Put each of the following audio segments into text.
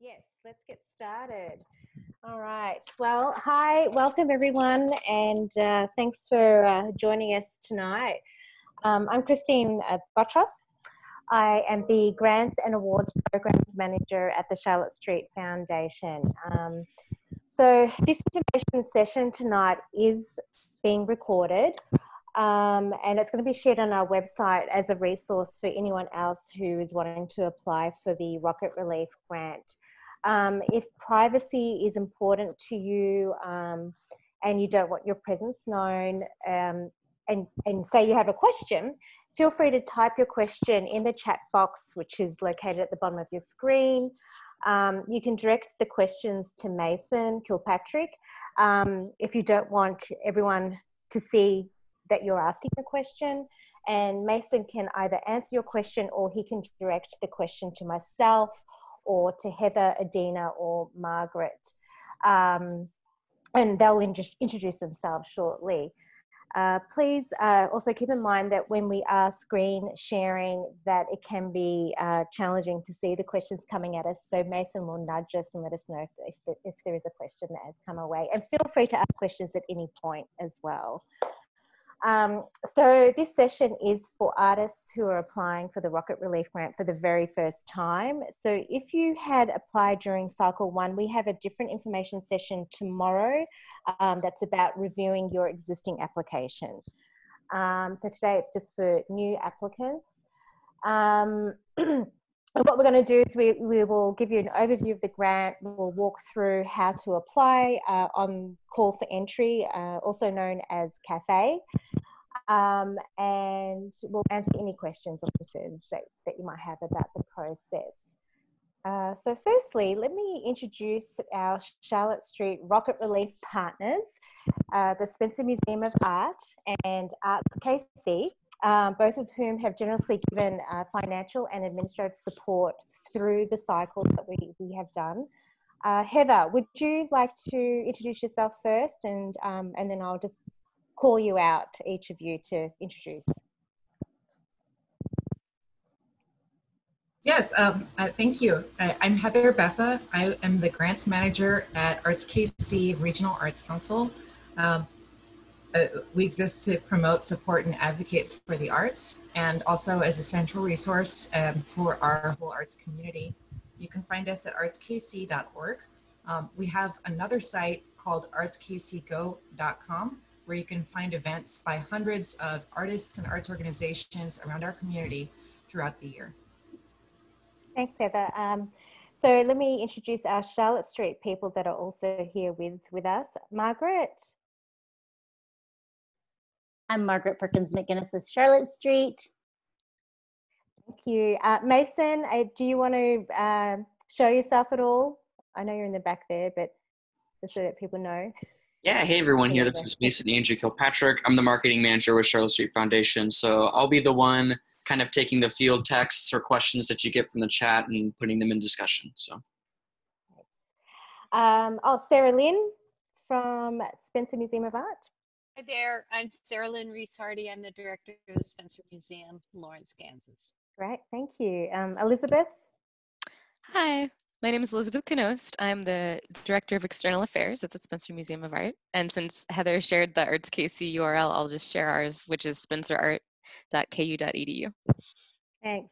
Yes, let's get started. All right. Well, hi, welcome everyone, and uh, thanks for uh, joining us tonight. Um, I'm Christine uh, Botros. I am the Grants and Awards Programs Manager at the Charlotte Street Foundation. Um, so, this information session tonight is being recorded. Um, and it's going to be shared on our website as a resource for anyone else who is wanting to apply for the Rocket Relief Grant. Um, if privacy is important to you um, and you don't want your presence known, um, and, and say you have a question, feel free to type your question in the chat box, which is located at the bottom of your screen. Um, you can direct the questions to Mason Kilpatrick. Um, if you don't want everyone to see that you're asking a question, and Mason can either answer your question or he can direct the question to myself or to Heather, Adina, or Margaret. Um, and they'll in introduce themselves shortly. Uh, please uh, also keep in mind that when we are screen sharing that it can be uh, challenging to see the questions coming at us. So Mason will nudge us and let us know if, if, if there is a question that has come away. And feel free to ask questions at any point as well. Um, so this session is for artists who are applying for the Rocket Relief Grant for the very first time. So if you had applied during cycle one, we have a different information session tomorrow um, that's about reviewing your existing application. Um, so today it's just for new applicants. Um, And what we're going to do is we, we will give you an overview of the grant. We'll walk through how to apply uh, on call for entry, uh, also known as CAFE. Um, and we'll answer any questions or concerns that, that you might have about the process. Uh, so firstly, let me introduce our Charlotte Street Rocket Relief partners, uh, the Spencer Museum of Art and Arts KC um, both of whom have generously given uh, financial and administrative support through the cycles that we, we have done. Uh, Heather, would you like to introduce yourself first and, um, and then I'll just call you out, each of you, to introduce. Yes, um, uh, thank you. I, am Heather Beffa. I am the grants manager at Arts KC Regional Arts Council. Um, uh, we exist to promote, support, and advocate for the arts, and also as a central resource um, for our whole arts community. You can find us at artskc.org. Um, we have another site called artskcgo.com where you can find events by hundreds of artists and arts organizations around our community throughout the year. Thanks, Heather. Um, so let me introduce our Charlotte Street people that are also here with, with us. Margaret, I'm Margaret Perkins McGinnis with Charlotte Street. Thank you. Uh, Mason, uh, do you want to uh, show yourself at all? I know you're in the back there, but just so that people know. Yeah, hey everyone here. This is Mason Andrew Kilpatrick. I'm the marketing manager with Charlotte Street Foundation. So I'll be the one kind of taking the field texts or questions that you get from the chat and putting them in discussion. So. Um, oh, Saralyn from Spencer Museum of Art. Hi there, I'm Saralyn Reece-Hardy. I'm the director of the Spencer Museum, Lawrence, Kansas. Great, thank you. Um, Elizabeth? Hi, my name is Elizabeth Kanost. I'm the Director of External Affairs at the Spencer Museum of Art. And since Heather shared the Arts KC URL, I'll just share ours, which is spencerart.ku.edu. Thanks.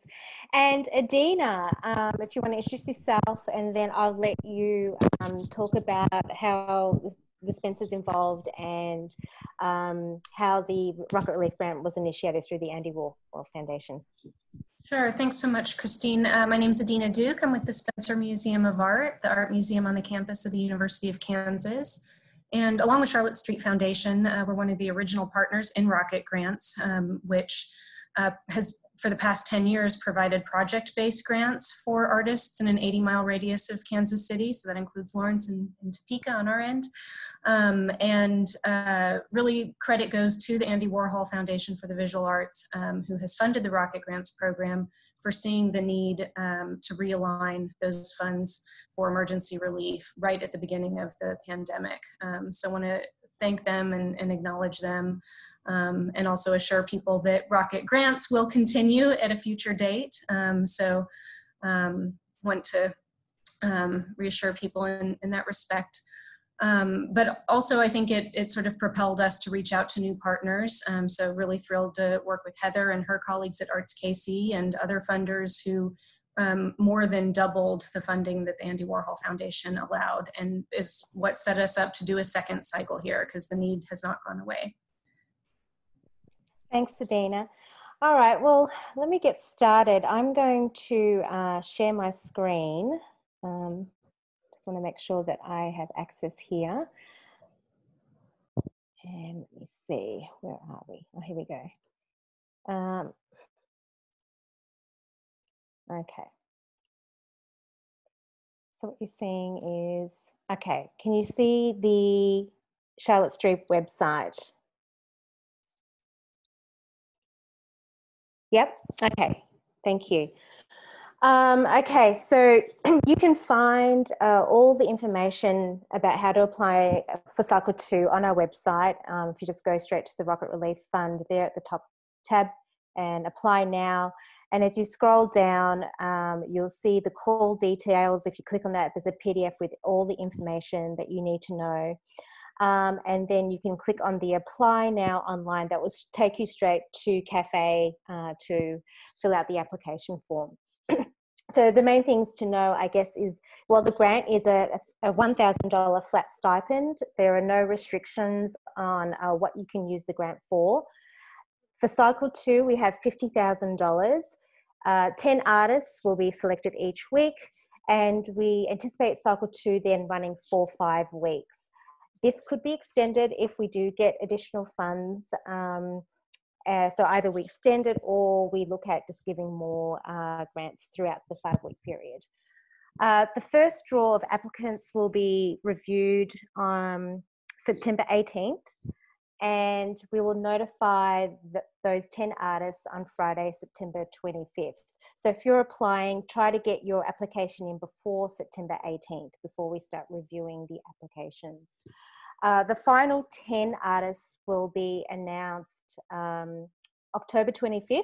And Adina, um, if you want to introduce yourself, and then I'll let you um, talk about how the Spencers involved and um, how the Rocket Relief Grant was initiated through the Andy Warhol Foundation. Sure, thanks so much, Christine. Uh, my name is Adina Duke. I'm with the Spencer Museum of Art, the art museum on the campus of the University of Kansas. And along with Charlotte Street Foundation, uh, we're one of the original partners in Rocket Grants, um, which uh, has for the past 10 years provided project-based grants for artists in an 80 mile radius of Kansas City. So that includes Lawrence and, and Topeka on our end. Um, and uh, really credit goes to the Andy Warhol Foundation for the Visual Arts, um, who has funded the Rocket Grants program for seeing the need um, to realign those funds for emergency relief right at the beginning of the pandemic. Um, so I want to thank them and, and acknowledge them um, and also assure people that Rocket Grants will continue at a future date. Um, so um, want to um, reassure people in, in that respect. Um, but also, I think it, it sort of propelled us to reach out to new partners. So, really thrilled to work with Heather and her colleagues at Arts KC and other funders who um, more than doubled the funding that the Andy Warhol Foundation allowed, and is what set us up to do a second cycle here because the need has not gone away. Thanks, Adina. All right, well, let me get started. I'm going to uh, share my screen. Um, just want to make sure that I have access here. And let me see, where are we? Oh, here we go. Um, okay. So what you're seeing is, okay, can you see the Charlotte Street website? Yep, okay, thank you. Um, okay, so you can find uh, all the information about how to apply uh, for Cycle 2 on our website. Um, if you just go straight to the Rocket Relief Fund there at the top tab and apply now. And as you scroll down, um, you'll see the call details. If you click on that, there's a PDF with all the information that you need to know. Um, and then you can click on the apply now online that will take you straight to cafe uh, to fill out the application form. So the main things to know i guess is well the grant is a, a $1000 flat stipend. There are no restrictions on uh, what you can use the grant for. For cycle two we have $50000 uh, 10 artists will be selected each week and we anticipate cycle two then running for five weeks this could be extended if we do get additional funds. Um, uh, so either we extend it or we look at just giving more uh, grants throughout the five week period. Uh, the first draw of applicants will be reviewed on September 18th and we will notify the, those 10 artists on Friday, September 25th. So if you're applying, try to get your application in before September 18th, before we start reviewing the applications. Uh, the final 10 artists will be announced um, October 25th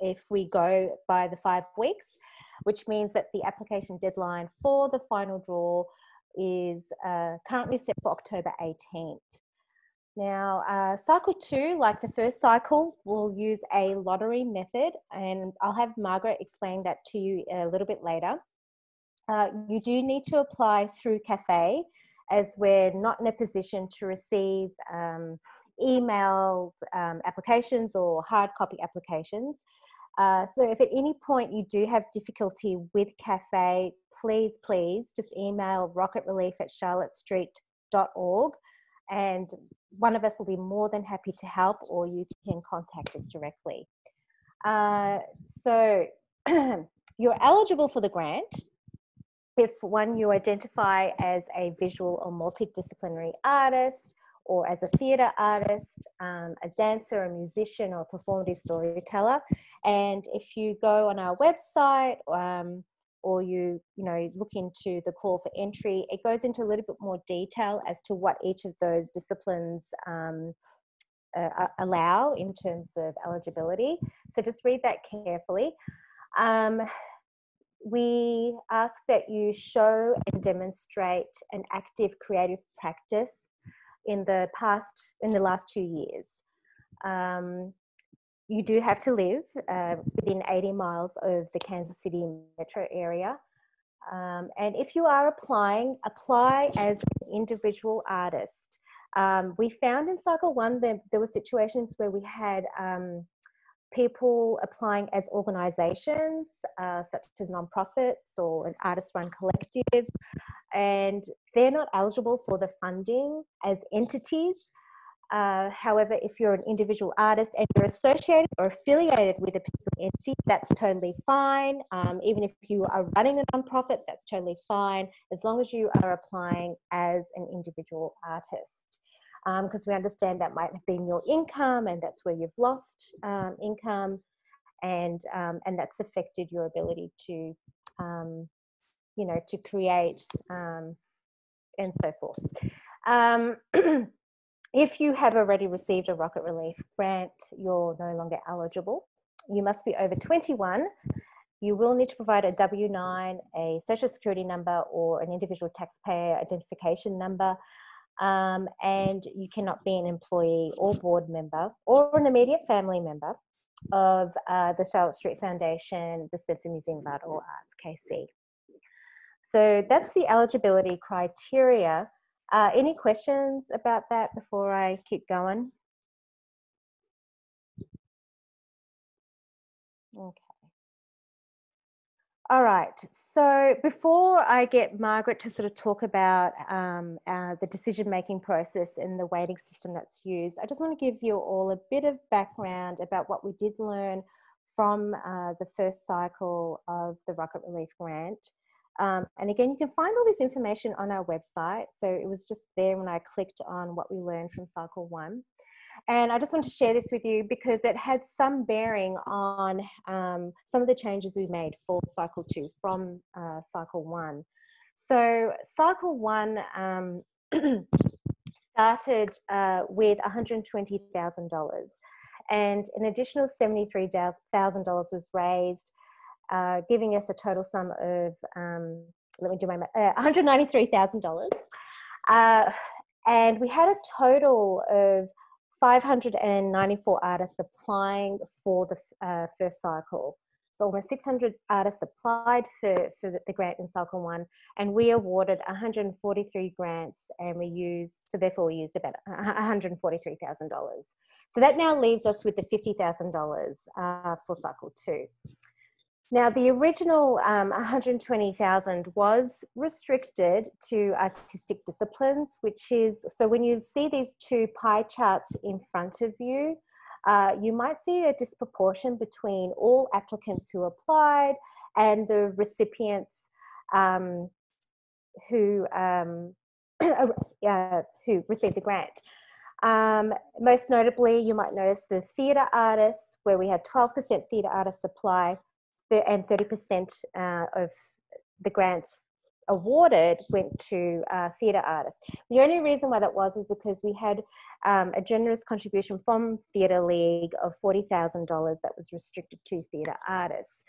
if we go by the five weeks, which means that the application deadline for the final draw is uh, currently set for October 18th. Now, uh, cycle two, like the first cycle, will use a lottery method, and I'll have Margaret explain that to you a little bit later. Uh, you do need to apply through CAFE, as we're not in a position to receive um, emailed um, applications or hard copy applications. Uh, so if at any point you do have difficulty with Cafe, please, please just email rocketrelief at charlottestreet.org and one of us will be more than happy to help or you can contact us directly. Uh, so you're eligible for the grant if one you identify as a visual or multidisciplinary artist or as a theatre artist, um, a dancer, a musician, or a performative storyteller. And if you go on our website um, or you you know look into the call for entry, it goes into a little bit more detail as to what each of those disciplines um, uh, allow in terms of eligibility. So just read that carefully. Um, we ask that you show and demonstrate an active creative practice in the past, in the last two years. Um, you do have to live uh, within 80 miles of the Kansas City metro area. Um, and if you are applying, apply as an individual artist. Um, we found in Cycle 1 that there were situations where we had um, people applying as organizations, uh, such as nonprofits or an artist run collective, and they're not eligible for the funding as entities. Uh, however, if you're an individual artist and you're associated or affiliated with a particular entity, that's totally fine. Um, even if you are running a nonprofit, that's totally fine, as long as you are applying as an individual artist because um, we understand that might have been your income and that's where you've lost um, income and um, and that's affected your ability to um, you know to create um, and so forth if you have already received a rocket relief grant you're no longer eligible you must be over 21 you will need to provide a W-9, a social security number, or an individual taxpayer identification number. Um, and you cannot be an employee or board member or an immediate family member of uh, the Charlotte Street Foundation, the Spencer Museum of Art or Arts, KC. So that's the eligibility criteria. Uh, any questions about that before I keep going? Okay. All right, so before I get Margaret to sort of talk about um, uh, the decision-making process and the weighting system that's used, I just want to give you all a bit of background about what we did learn from uh, the first cycle of the Rocket Relief Grant. Um, and again, you can find all this information on our website. So it was just there when I clicked on what we learned from cycle one. And I just want to share this with you because it had some bearing on um, some of the changes we made for cycle two from uh, cycle one. So cycle one um, started uh, with $120,000 and an additional $73,000 was raised, uh, giving us a total sum of, um, let me do my uh, $193,000. Uh, and we had a total of 594 artists applying for the uh, first cycle. So almost 600 artists applied for, for the grant in cycle one, and we awarded 143 grants, and we used, so therefore we used about $143,000. So that now leaves us with the $50,000 uh, for cycle two. Now, the original um, 120,000 was restricted to artistic disciplines, which is so when you see these two pie charts in front of you, uh, you might see a disproportion between all applicants who applied and the recipients um, who um, uh, who received the grant. Um, most notably, you might notice the theatre artists, where we had 12% theatre artists apply, and 30% uh, of the grants awarded went to uh, theatre artists. The only reason why that was is because we had um, a generous contribution from Theatre League of $40,000 that was restricted to theatre artists.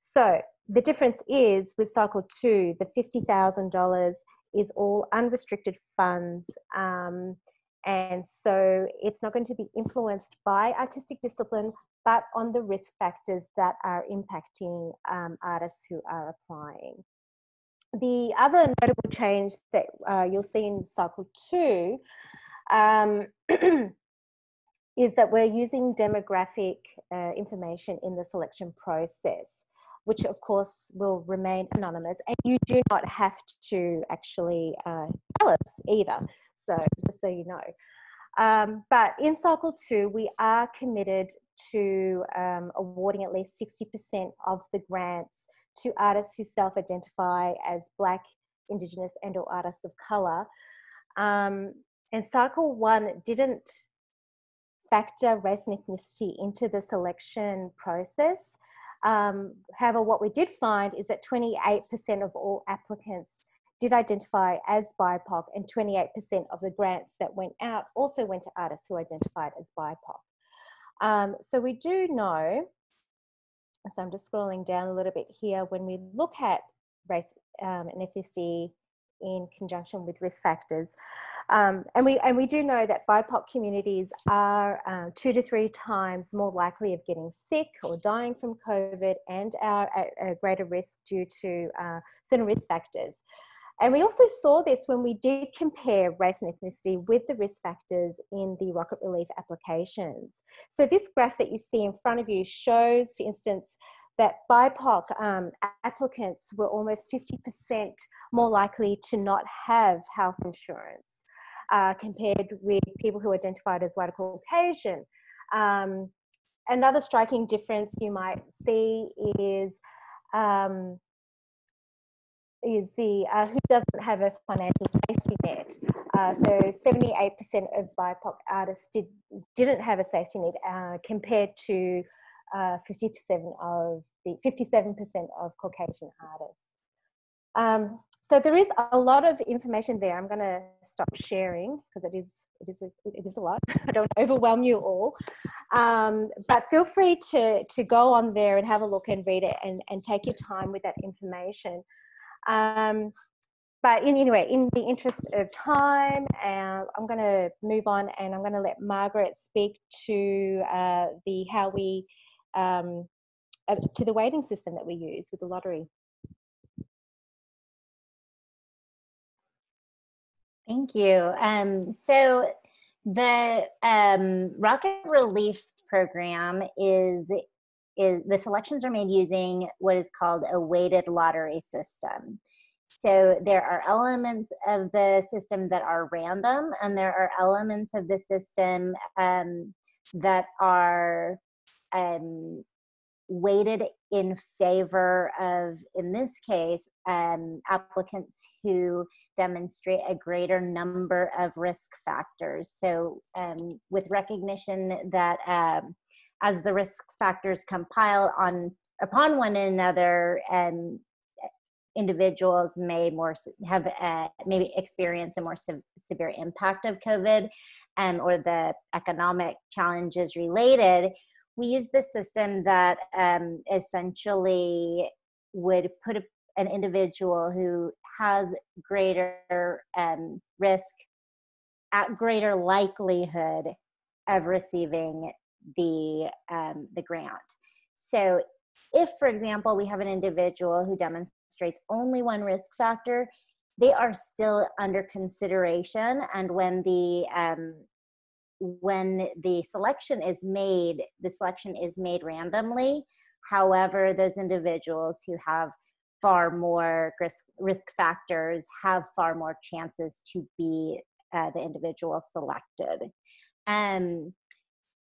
So the difference is with Cycle 2, the $50,000 is all unrestricted funds. Um, and so it's not going to be influenced by artistic discipline, but on the risk factors that are impacting um, artists who are applying. The other notable change that uh, you'll see in cycle two um, is that we're using demographic uh, information in the selection process, which of course will remain anonymous. And you do not have to actually uh, tell us either. So just so you know. Um, but in cycle two, we are committed to um, awarding at least 60% of the grants to artists who self-identify as Black, Indigenous and or artists of colour. Um, and cycle one didn't factor race and ethnicity into the selection process. Um, however, what we did find is that 28% of all applicants did identify as BIPOC, and 28% of the grants that went out also went to artists who identified as BIPOC. Um, so we do know, so I'm just scrolling down a little bit here, when we look at race um, and ethnicity in conjunction with risk factors, um, and we and we do know that BIPOC communities are uh, two to three times more likely of getting sick or dying from COVID, and are at a greater risk due to uh, certain risk factors. And we also saw this when we did compare race and ethnicity with the risk factors in the rocket relief applications. So this graph that you see in front of you shows, for instance, that BIPOC um, applicants were almost 50% more likely to not have health insurance uh, compared with people who identified as white or Caucasian. Um, another striking difference you might see is um, is the uh, who doesn't have a financial safety net. Uh, so 78% of BIPOC artists did, didn't have a safety net uh, compared to 57 uh, of the 57% of Caucasian artists. Um, so there is a lot of information there. I'm going to stop sharing because it is it is a, it is a lot. I don't overwhelm you all, um, but feel free to to go on there and have a look and read it and and take your time with that information. Um, but in, anyway, in the interest of time, uh, I'm going to move on and I'm going to let Margaret speak to uh, the how we um, uh, to the weighting system that we use with the lottery. Thank you. Um, so the um, Rocket Relief program is is the selections are made using what is called a weighted lottery system. So there are elements of the system that are random, and there are elements of the system um, that are um, weighted in favor of, in this case, um, applicants who demonstrate a greater number of risk factors. So, um, with recognition that um, as the risk factors compile on upon one another, um, individuals may more have uh, maybe experience a more se- severe impact of COVID, um, or the economic challenges related we use the system that um, essentially would put a, an individual who has greater um, risk at greater likelihood of receiving the um, the grant. So, if, for example, we have an individual who demonstrates only one risk factor, they are still under consideration, and when the um, when the selection is made, the selection is made randomly. However, those individuals who have far more risk, risk factors have far more chances to be uh, the individual selected. Um,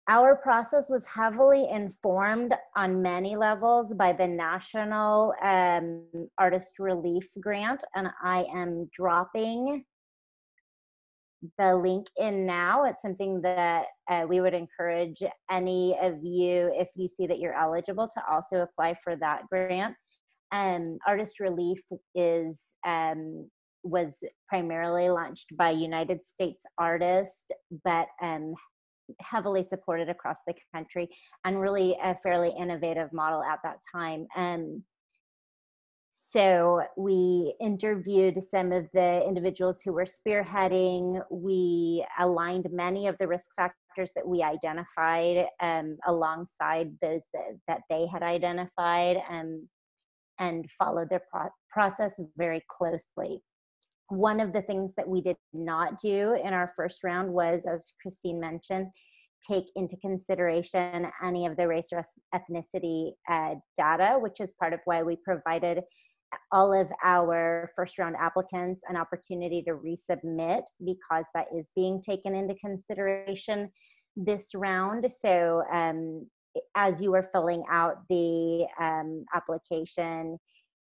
our process was heavily informed on many levels by the National um, Artist Relief Grant, and I am dropping the link in now. It's something that uh, we would encourage any of you, if you see that you're eligible, to also apply for that grant. Um, Artist Relief is um, was primarily launched by United States artists, but um, heavily supported across the country, and really a fairly innovative model at that time. Um, so we interviewed some of the individuals who were spearheading. We aligned many of the risk factors that we identified um, alongside those that, that they had identified um, and followed their pro- process very closely. One of the things that we did not do in our first round was, as Christine mentioned, take into consideration any of the race or ethnicity uh, data, which is part of why we provided all of our first round applicants an opportunity to resubmit because that is being taken into consideration this round. So, um, as you are filling out the um, application,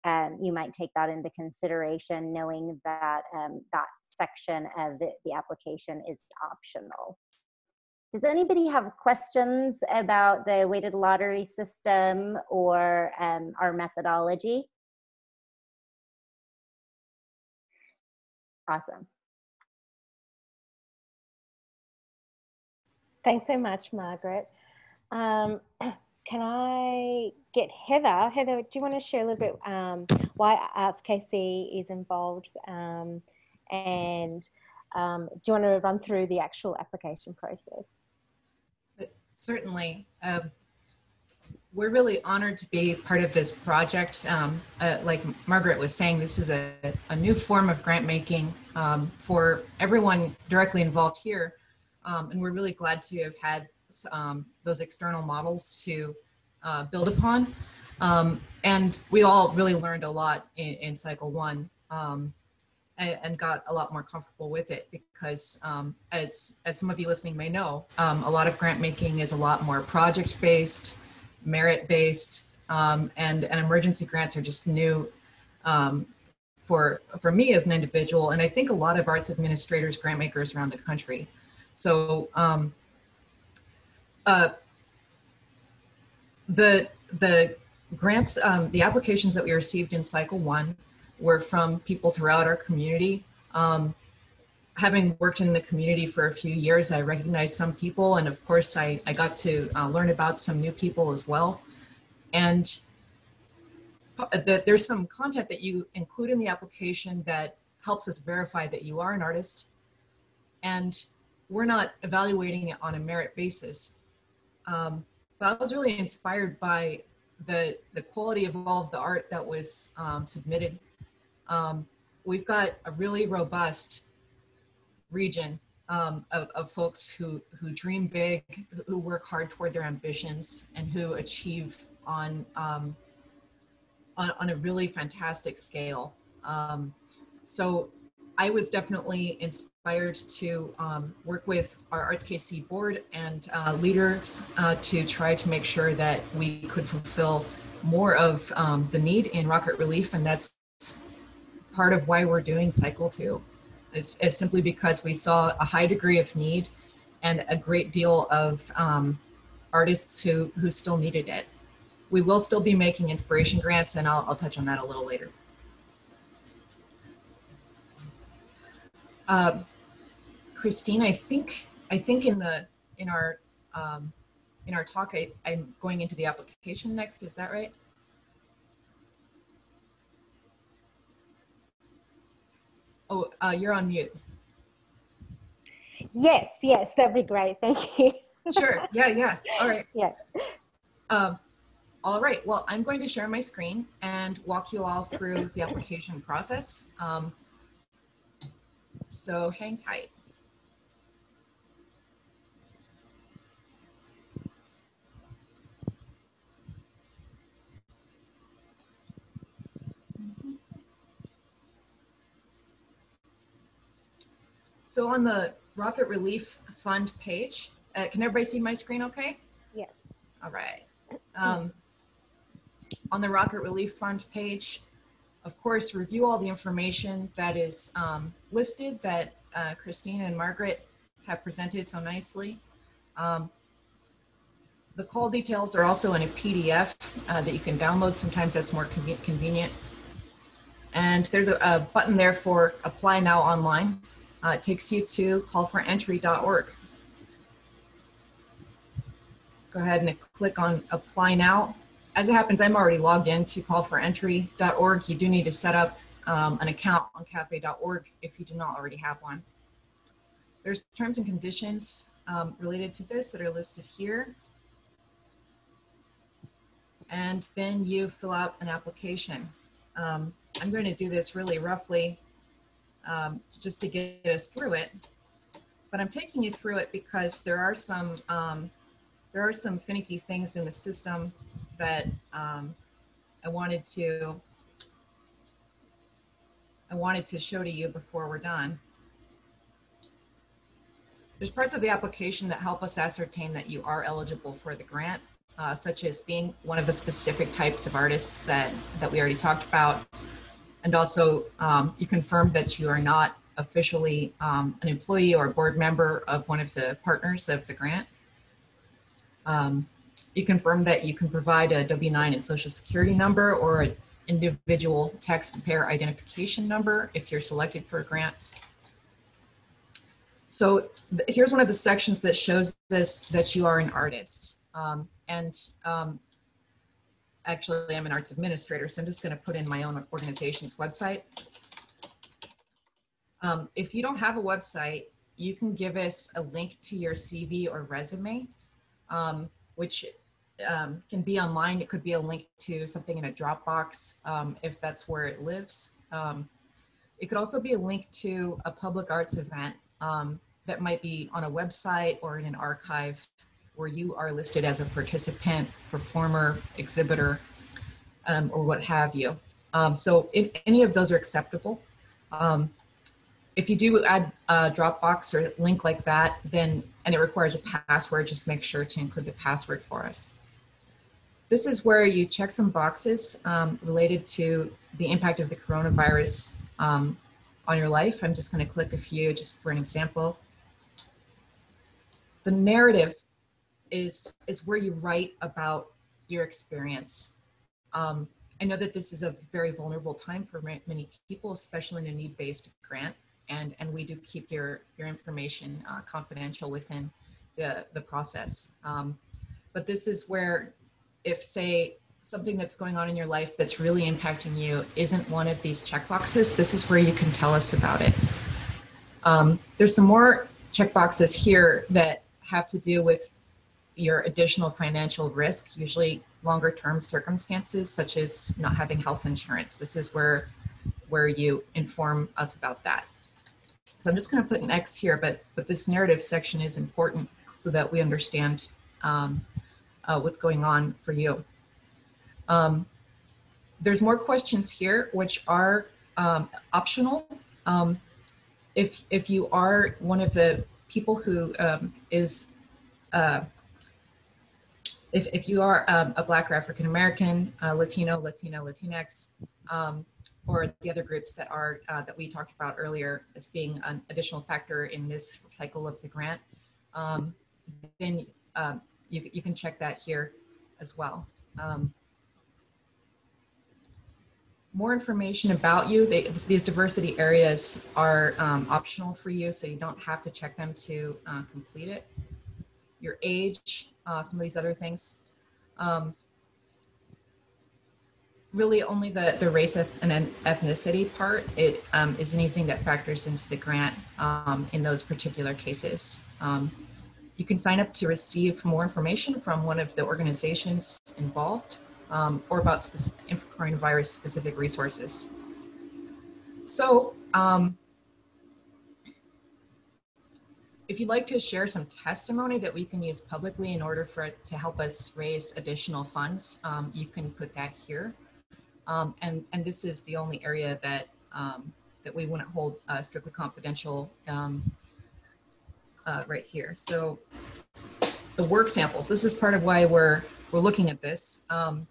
um, you might take that into consideration, knowing that um, that section of the, the application is optional. Does anybody have questions about the weighted lottery system or um, our methodology? Awesome. Thanks so much, Margaret. Um, can I get Heather? Heather, do you want to share a little bit um, why Arts KC is involved um, and um, do you want to run through the actual application process? Certainly. Um, we're really honored to be part of this project. Um, uh, like Margaret was saying, this is a, a new form of grant making um, for everyone directly involved here. And we're really glad to have had um, those external models to uh, build upon. Um, and we all really learned a lot in, in cycle one um, and, and, got a lot more comfortable with it because as, as some of you listening may know, a lot of grant making is a lot more project based merit based, um, and and emergency grants are just new um, for for me as an individual, and I think a lot of arts administrators, grant makers around the country. So um, uh, the the grants, um, the applications that we received in cycle one were from people throughout our community. Um, having worked in the community for a few years, I recognized some people, and of course, I, I got to uh, learn about some new people as well. And that there's some content that you include in the application that helps us verify that you are an artist. And we're not evaluating it on a merit basis. Um, but I was really inspired by the, the quality of all of the art that was um, submitted. Um, we've got a really robust region um, of, of folks who, who dream big, who work hard toward their ambitions, and who achieve on um, on, on a really fantastic scale. Um, so I was definitely inspired to um, work with our Arts KC board and uh, leaders uh, to try to make sure that we could fulfill more of um, the need in rocket relief. And that's part of why we're doing cycle two. It's simply because we saw a high degree of need and a great deal of um, artists who, who still needed it. We will still be making inspiration grants, and I'll, I'll touch on that a little later. Uh, Christine, I think I think in the in our um, in our talk, I, I'm going into the application next. Is that right? Oh, uh, you're on mute. Yes, yes, that'd be great. Thank you. sure. Yeah, yeah. All right. Yes. Um, all right, well, I'm going to share my screen and walk you all through the application process. Um, so hang tight. So on the Rocket Relief Fund page, uh, can everybody see my screen okay? Yes. All right. Um, on the Rocket Relief Fund page, of course, review all the information that is um, listed that uh, Christine and Margaret have presented so nicely. Um, the call details are also in a PDF uh, that you can download. Sometimes that's more conven convenient. And there's a, a, button there for Apply Now Online. Uh, it takes you to callforentry.org. Go ahead and click on Apply Now as it happens, I'm already logged into callforentry.org. You do need to set up um, an account on cafe.org if you do not already have one. There's terms and conditions um, related to this that are listed here. And then you fill out an application. Um, I'm going to do this really roughly um, just to get us through it. But I'm taking you through it because there are some um, there are some finicky things in the system that um, I wanted to I wanted to show to you before we're done. There's parts of the application that help us ascertain that you are eligible for the grant, uh, such as being one of the specific types of artists that, that we already talked about. And also, um, you confirm that you are not officially um, an employee or board member of one of the partners of the grant. Um, you confirm that you can provide a W-9 and social security number or an individual taxpayer identification number if you're selected for a grant. So here's one of the sections that shows this that you are an artist. Um, and um, actually I'm an arts administrator, so I'm just gonna put in my own organization's website. Um, if you don't have a website, you can give us a link to your CV or resume, um, which um, can be online. It could be a link to something in a Dropbox um, if that's where it lives. Um, it could also be a link to a public arts event um, that might be on a website or in an archive where you are listed as a participant, performer, exhibitor, um, or what have you. Um, so it, any of those are acceptable. if you do add a Dropbox or link like that, then and it requires a password, just make sure to include the password for us. This is where you check some boxes um, related to the impact of the coronavirus um, on your life. I'm just going to click a few just for an example. The narrative is, is where you write about your experience. Um, I know that this is a very vulnerable time for many people, especially in a need-based grant, and and we do keep your your information uh, confidential within the the process. Um, but this is where, if say something that's going on in your life that's really impacting you isn't one of these checkboxes, this is where you can tell us about it. Um, there's some more checkboxes here that have to do with your additional financial risk, usually longer term circumstances such as not having health insurance. This is where where you inform us about that. So I'm just going to put an X here, but but this narrative section is important so that we understand um, uh, what's going on for you. Um, there's more questions here which are um, optional. Um, if if you are one of the people who um, is uh, if, if you are um, a Black or African American, uh, Latino, Latina, Latinx, um, or the other groups that are uh, that we talked about earlier as being an additional factor in this cycle of the grant, um, then um, you, you can check that here as well. Um, more information about you. They, these diversity areas are um, optional for you, so you don't have to check them to uh, complete it. Your age, uh, some of these other things. Really only the, the race and ethnicity part it um, is anything that factors into the grant um, in those particular cases. Um, you can sign up to receive more information from one of the organizations involved um, or about specific coronavirus specific resources. So um, if you'd like to share some testimony that we can use publicly in order for it to help us raise additional funds, um, you can put that here. Um, and, and this is the only area that, um, that we wouldn't hold uh, strictly confidential um, uh, right here. So the work samples, this is part of why we're, we're looking at this. Um,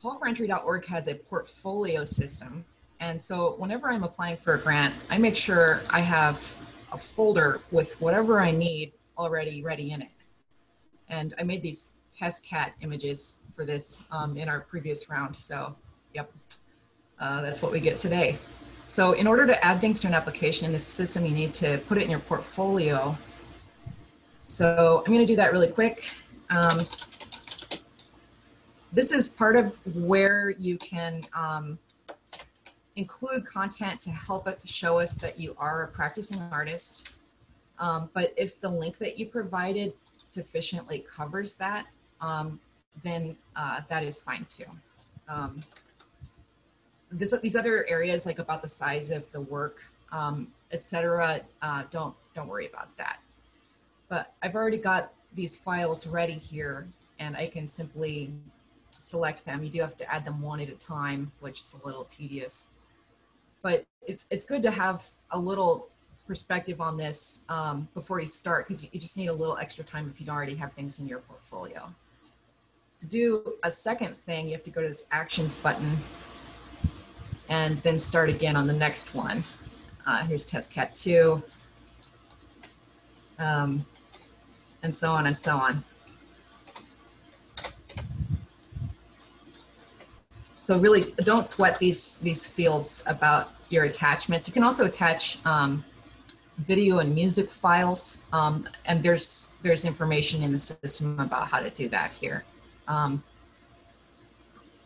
callforentry.org has a portfolio system. And so whenever I'm applying for a grant, I make sure I have a folder with whatever I need already ready in it. And I made these test cat images for this um, in our previous round. So, yep, uh, that's what we get today. So in order to add things to an application in this system, you need to put it in your portfolio. So I'm going to do that really quick. Um, this is part of where you can um, include content to help it show us that you are a practicing artist. Um, but if the link that you provided sufficiently covers that, um, then uh, that is fine too. This, these other areas like about the size of the work, um, etc. Uh, don't don't worry about that. But I've already got these files ready here, and I can simply select them. You do have to add them one at a time, which is a little tedious but it's it's good to have a little perspective on this um, before you start because you, you just need a little extra time if you don't already have things in your portfolio. To do a second thing, you have to go to this actions button and then start again on the next one. Uh, here's test cat 2 um, and so on and so on. So really don't sweat these, these fields about your attachments. You can also attach um, video and music files, um, and there's, there's information in the system about how to do that here. Um,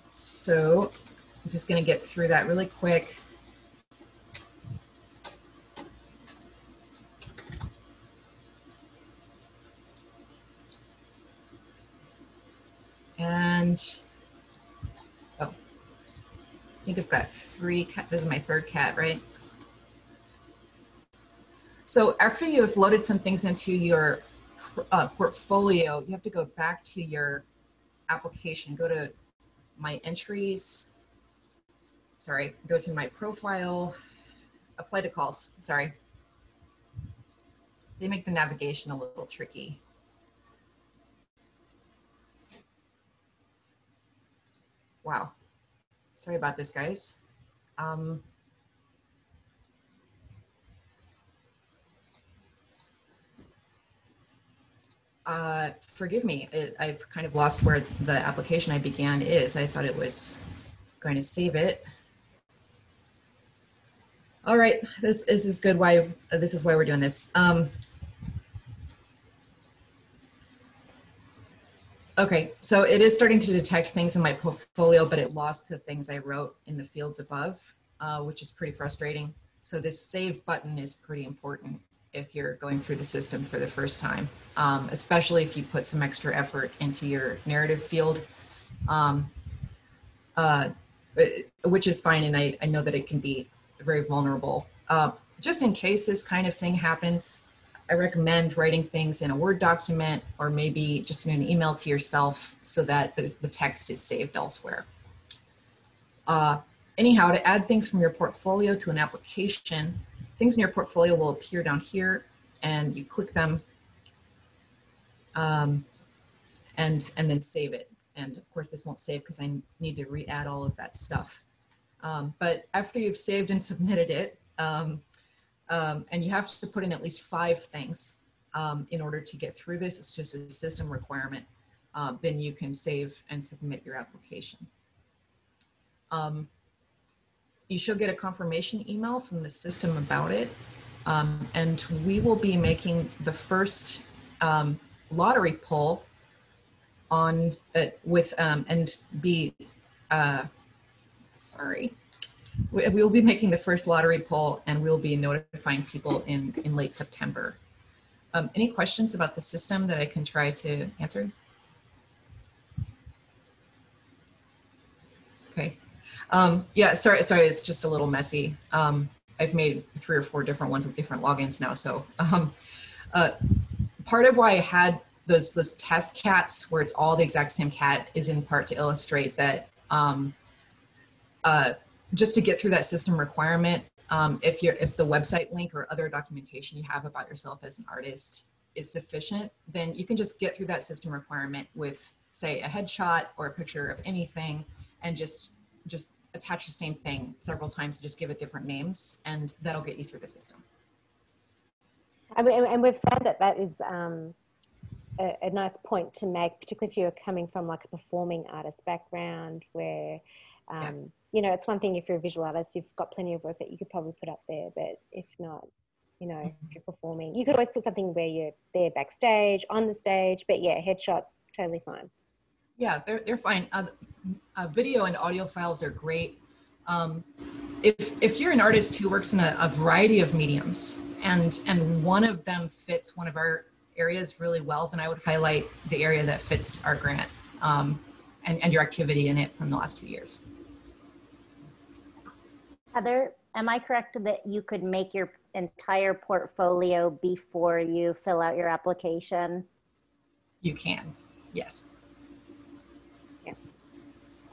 so I'm just gonna get through that really quick. And oh, I think I've got three. This is my third cat, right? So after you have loaded some things into your uh, portfolio, you have to go back to your application. Go to my entries. Sorry, go to my profile. Apply to calls. Sorry. They make the navigation a little tricky. Wow. Sorry about this, guys. Um, uh, forgive me, I've kind of lost where the application I began is. I thought it was going to save it. All right, this, this is good. Why this is why we're doing this. Um, okay, so it is starting to detect things in my portfolio, but it lost the things I wrote in the fields above, uh, which is pretty frustrating. So this save button is pretty important if you're going through the system for the first time, um, especially if you put some extra effort into your narrative field. Um, uh, which is fine, and I, I know that it can be very vulnerable. Uh, just in case this kind of thing happens, I recommend writing things in a Word document or maybe just in an email to yourself so that the, the text is saved elsewhere. Uh, anyhow, to add things from your portfolio to an application, things in your portfolio will appear down here and you click them um, and, and then save it. And of course this won't save because I need to re-add all of that stuff. Um, but after you've saved and submitted it, um, um, and you have to put in at least five things um, in order to get through this, it's just a system requirement, uh, then you can save and submit your application. Um, you should get a confirmation email from the system about it. Um, and we will be making the first lottery pull on uh, with and be uh, sorry. We, will be making the first lottery poll and we'll be notifying people in, in late September. Um, any questions about the system that I can try to answer? Okay. Um, yeah, sorry, sorry, it's just a little messy. Um, I've made three or four different ones with different logins now. So um, uh, part of why I had those those test cats where it's all the exact same cat is in part to illustrate that um, uh, just to get through that system requirement, um, if you're if the website link or other documentation you have about yourself as an artist is sufficient, then you can just get through that system requirement with say a headshot or a picture of anything and just just attach the same thing several times just give it different names and that'll get you through the system. Mean, and we've found that that is um, a, a nice point to make, particularly if you're coming from like a performing artist background where um, yeah you know, it's one thing if you're a visual artist, you've got plenty of work that you could probably put up there, but if not, you know, if you're performing, you could always put something where you're there backstage, on the stage, but yeah, headshots, totally fine. Yeah, they're, they're fine. Uh, uh, video and audio files are great. Um, if, if you're an artist who works in a, a variety of mediums and, and one of them fits one of our areas really well, then I would highlight the area that fits our grant um, and, and your activity in it from the last two years. Heather, am I correct that you could make your entire portfolio before you fill out your application? You can, yes. Yeah.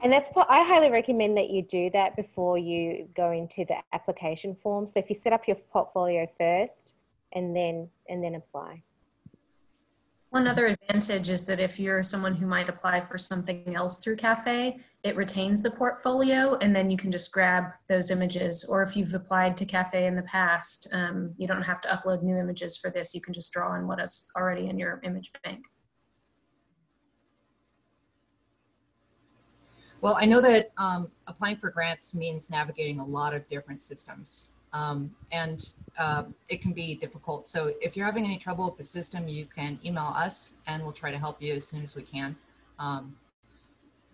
And that's what I highly recommend that you do that before you go into the application form. So if you set up your portfolio first and then and then apply. One other advantage is that if you're someone who might apply for something else through CAFE, it retains the portfolio and then you can just grab those images. Or if you've applied to CAFE in the past, um, you don't have to upload new images for this. You can just draw on what is already in your image bank. Well, I know that um, applying for grants means navigating a lot of different systems. Um, and uh, it can be difficult. So if you're having any trouble with the system, you can email us and we'll try to help you as soon as we can. Um,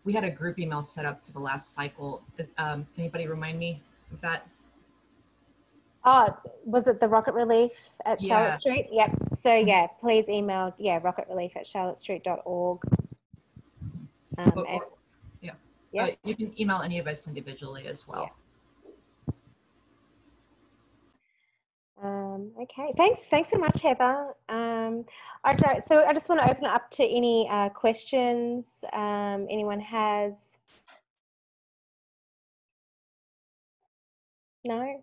we had a group email set up for the last cycle. Um, anybody remind me of that? Oh, was it the Rocket Relief at yeah. Charlotte Street? Yep. So mm-hmm. yeah, please email, yeah, Rocket Relief at charlottestreet.org. Um, or, or, yeah. Yeah. Uh, you can email any of us individually as well. Yeah. Um, okay, thanks. Thanks so much, Heather. Um, all right, so I just want to open it up to any uh, questions um, anyone has. No?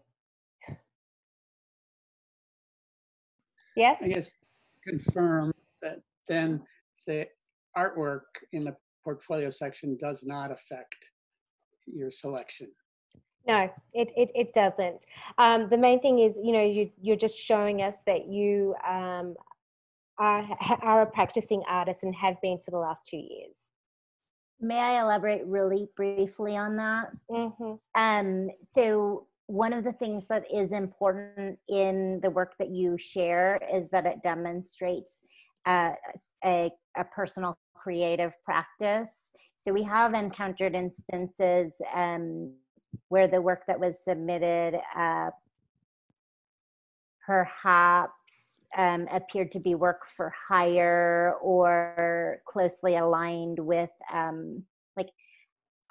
Yes? I guess confirm that then the artwork in the portfolio section does not affect your selection. No, it, it, it doesn't. Um, the main thing is, you know, you, you're just showing us that you um, are, are a practicing artist and have been for the last two years. May I elaborate really briefly on that? Mm-hmm. Um, so one of the things that is important in the work that you share is that it demonstrates uh, a, a personal creative practice. So we have encountered instances um, where the work that was submitted uh, perhaps um, appeared to be work for hire or closely aligned with um, like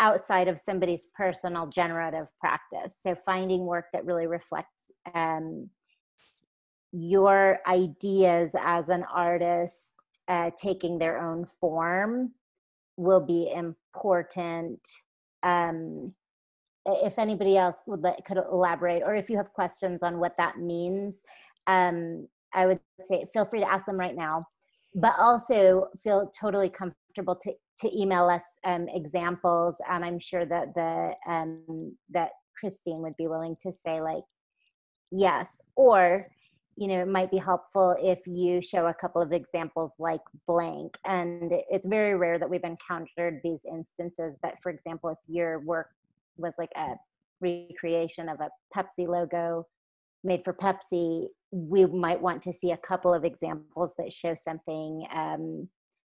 outside of somebody's personal generative practice. So finding work that really reflects um, your ideas as an artist uh, taking their own form will be important. Um, if anybody else would like, could elaborate, or if you have questions on what that means, um, I would say feel free to ask them right now. But also feel totally comfortable to to email us um, examples, and I'm sure that the um, that Christine would be willing to say like yes, or you know it might be helpful if you show a couple of examples like blank and it's very rare that we've encountered these instances but for example if your work was like a recreation of a pepsi logo made for pepsi we might want to see a couple of examples that show something um,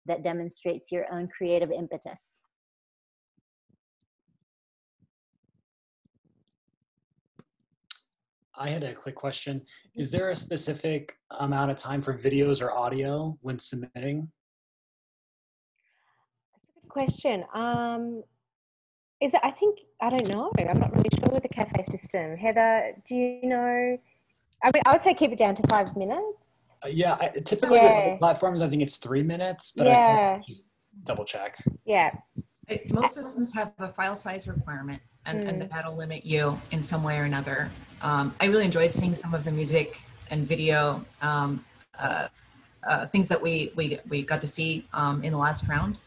that demonstrates your own creative impetus I had a quick question. Is there a specific amount of time for videos or audio when submitting? That's a good question. Um, is it? I think I don't know. I'm not really sure with the cafe system. Heather, do you know? I mean, I would say keep it down to five minutes. Uh, yeah, I, typically yeah. with platforms, I think it's three minutes. But yeah, double check. Yeah. It, most systems have a file size requirement and, mm. and that'll limit you in some way or another. Um, I really enjoyed seeing some of the music and video um, uh, uh, things that we, we, we got to see um, in the last round.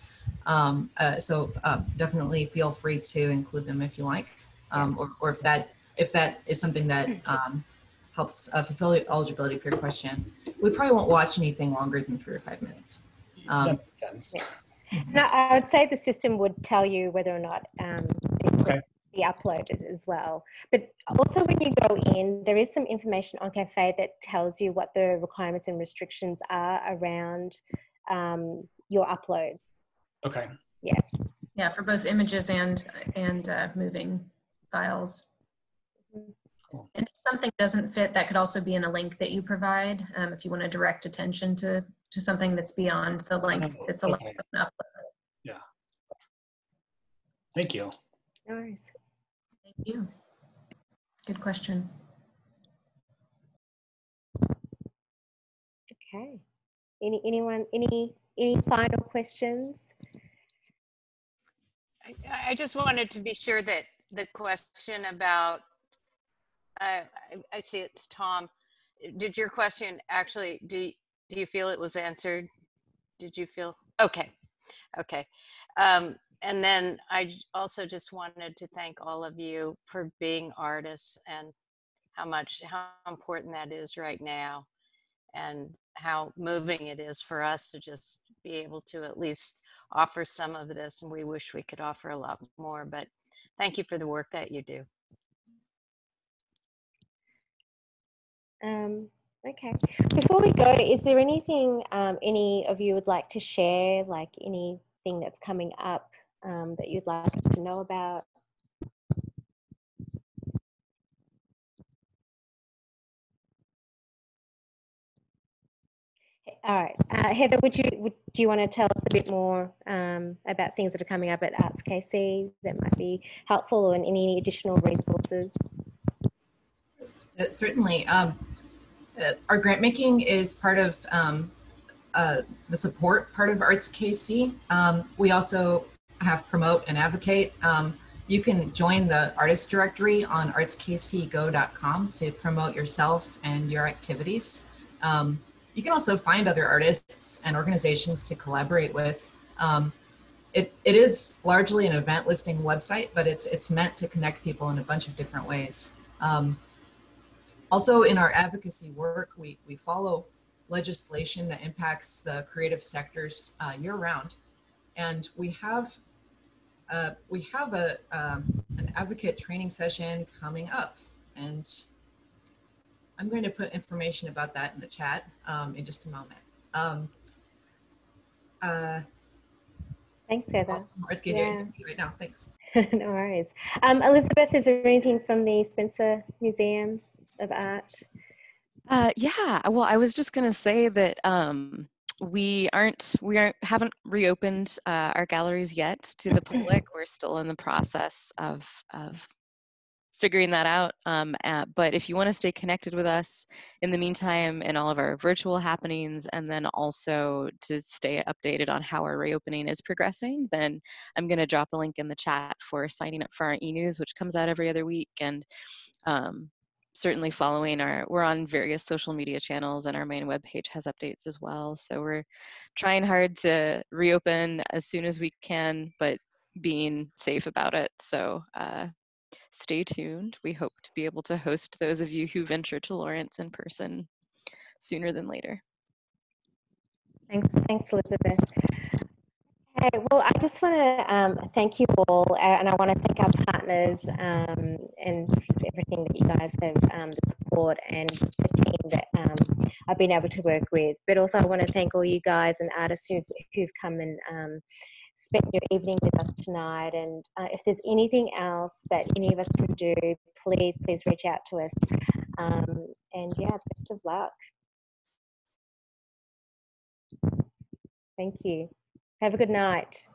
Um, uh, so uh, definitely feel free to include them if you like, um, or, or if that if that is something that um, helps uh, fulfill eligibility for your question. We probably won't watch anything longer than three or five minutes. that makes sense. Yeah. No, I would say the system would tell you whether or not um, okay be uploaded as well. But also when you go in, there is some information on Cafe that tells you what the requirements and restrictions are around um, your uploads. Okay. Yes. Yeah, for both images and and uh, moving files. Cool. And if something doesn't fit, that could also be in a link that you provide. Um, if you want to direct attention to to something that's beyond the link oh, that's allowed okay. upload. Yeah. Thank you. No worries Thank you. Good question. Okay. Any anyone any any final questions? I, just wanted to be sure that the question about uh, I, I see it's Tom. Did your question actually do do you feel it was answered? Did you feel okay? Okay. Um, and then I also just wanted to thank all of you for being artists and how much how important that is right now and how moving it is for us to just be able to at least offer some of this and we wish we could offer a lot more but thank you for the work that you do um, okay before we go is there anything um, any of you would like to share like anything that's coming up um, that you'd like us to know about? All right, uh, Heather, would you would, do you want to tell us a bit more um, about things that are coming up at Arts KC that might be helpful and any additional resources? Uh, certainly. Um, uh, our grant making is part of um, uh, the support part of Arts KC. Um, we also have promote and advocate. Um, you can join the artist directory on artskcgo.com to promote yourself and your activities. Um, you can also find other artists and organizations to collaborate with. Um, it, it is largely an event listing website, but it's it's meant to connect people in a bunch of different ways. Um, also, in our advocacy work, we, we follow legislation that impacts the creative sectors uh, year round. And we have uh, we have a um, an advocate training session coming up, and I'm going to put information about that in the chat um, in just a moment. Um, uh, Thanks, Heather. Arts Yeah. right now. Thanks. no worries. Um, Elizabeth, is there anything from the Spencer Museum of Art? Uh, yeah, well, I was just gonna say that um, we aren't we aren't haven't reopened uh, our galleries yet to the public. We're still in the process of of figuring that out. Um, uh, but if you want to stay connected with us in the meantime in all of our virtual happenings, and then also to stay updated on how our reopening is progressing, then I'm going to drop a link in the chat for signing up for our e-news, which comes out every other week, and um, certainly following our we're on various social media channels and our main webpage has updates as well so we're trying hard to reopen as soon as we can but being safe about it so uh, stay tuned we hope to be able to host those of you who venture to lawrence in person sooner than later Thanks, thanks, Elizabeth. Okay, well, I just want to um, thank you all, and I want to thank our partners um, and everything that you guys have, um, the support and the team that um, I've been able to work with. But also, I want to thank all you guys and artists who've, who've come and spent your evening with us tonight. And uh, if there's anything else that any of us can do, please, please reach out to us. Um, and yeah, best of luck. Thank you. Have a good night.